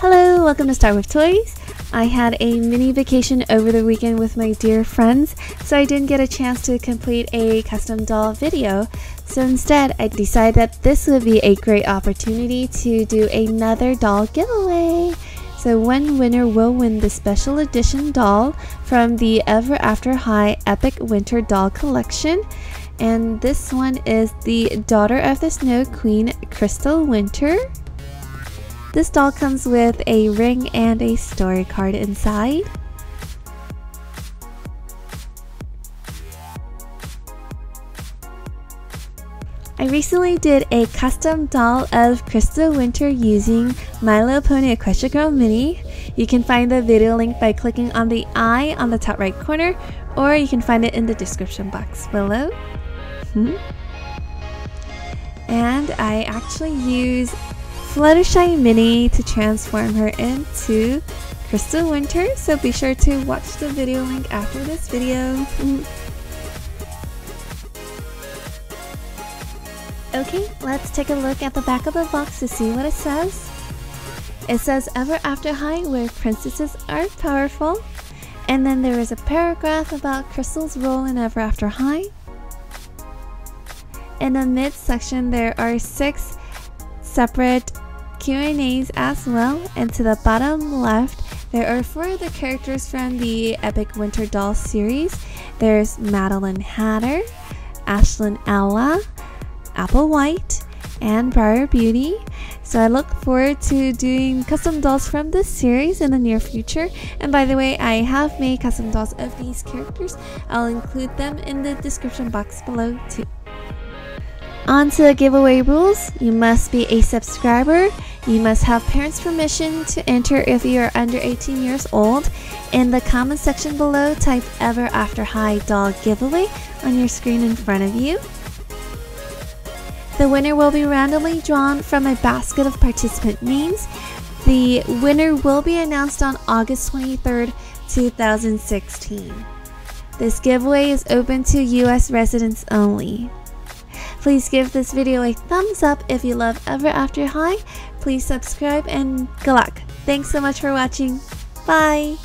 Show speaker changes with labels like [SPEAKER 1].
[SPEAKER 1] Hello, welcome to Start with Toys. I had a mini vacation over the weekend with my dear friends, so I didn't get a chance to complete a custom doll video. So instead, I decided that this would be a great opportunity to do another doll giveaway. So one winner will win the special edition doll from the Ever After High Epic Winter Doll Collection. And this one is the Daughter of the Snow Queen Crystal Winter. This doll comes with a ring and a story card inside. I recently did a custom doll of Crystal Winter using My Little Pony Equestria Girl Mini. You can find the video link by clicking on the eye on the top right corner or you can find it in the description box below. Hmm. And I actually use Fluttershy Mini to transform her into Crystal Winter, so be sure to watch the video link after this video. okay, let's take a look at the back of the box to see what it says. It says Ever After High where princesses are powerful. And then there is a paragraph about Crystal's role in Ever After High. In the mid section there are six separate Q&As as well and to the bottom left there are four other characters from the Epic Winter Doll series. There's Madeline Hatter, Ashlynn Ella, Apple White, and Briar Beauty. So I look forward to doing custom dolls from this series in the near future. And by the way, I have made custom dolls of these characters. I'll include them in the description box below too. On to the giveaway rules. You must be a subscriber. You must have parents' permission to enter if you are under 18 years old. In the comment section below, type Ever After High Doll Giveaway on your screen in front of you. The winner will be randomly drawn from a basket of participant names. The winner will be announced on August 23rd, 2016. This giveaway is open to US residents only. Please give this video a thumbs up if you love Ever After High. Please subscribe and good luck. Thanks so much for watching. Bye!